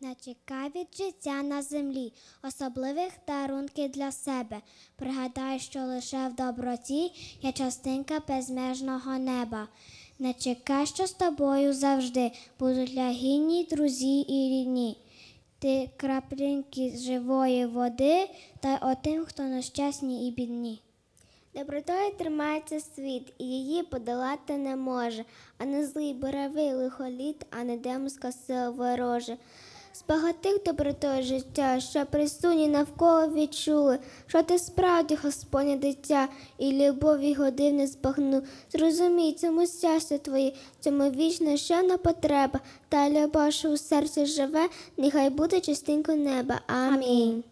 Не чекай від життя на землі, особливих дарунків для себе. Пригадай, що лише в доброті є частинка безмежного неба. Не чекай, що з тобою завжди будуть лягінні, друзі і рідні. Ти краплинки живої води, дай отим, хто нещасні і бідні. Добротою тримається світ, і її подолати не може, а не злий боровий лихоліт, а не демська сила вороже. Збагатих добротою життя, що присуні навколо відчули, що ти справді Господня дитя, і любові години збагну. Зрозумій цьому щастя твоє, цьому вічна щена потреба, та любов, що у серці живе, нехай буде частинку неба. Амінь.